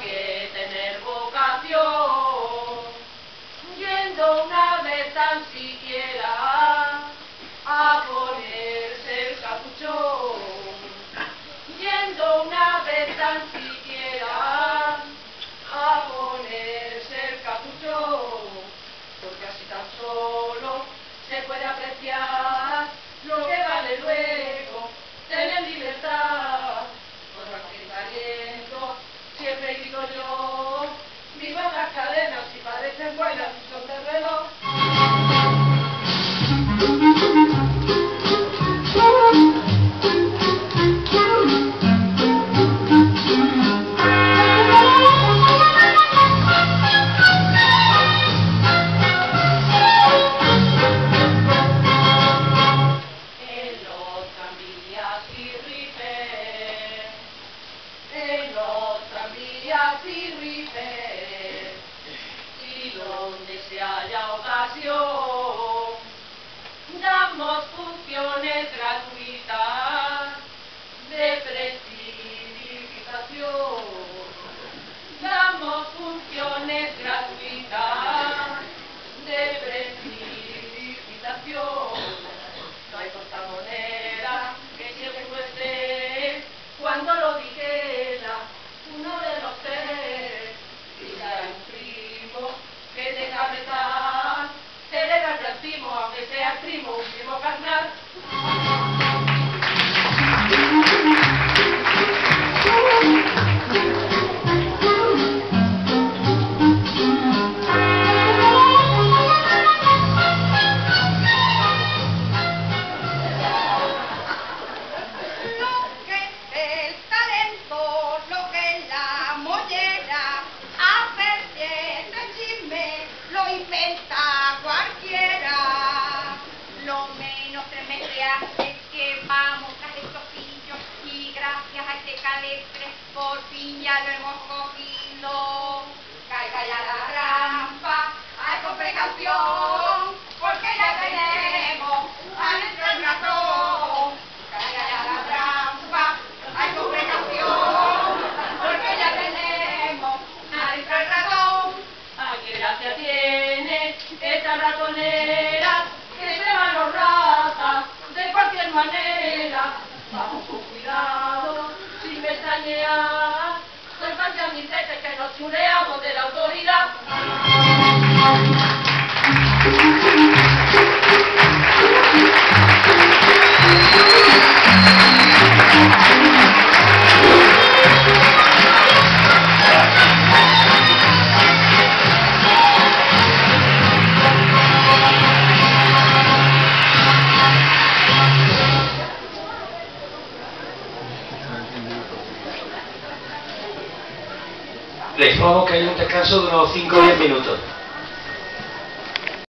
que tener vocación, yendo una vez tan siquiera a ponerse el capuchón, yendo una vez tan siquiera. Damos funciones el primo, un primo carnal. Lo por fin ya lo hemos cogido. Caiga ya la trampa, hay con precaución, porque ya tenemos a nuestro ratón. Caiga ya la trampa, hay con precaución, porque ya tenemos a nuestro ratón. ¿A qué gracia tiene esta ratonera extrañea, soy fan de amiguetes que nos chuleamos de la autoridad. Les informo que hay un descanso de unos 5 o 10 minutos.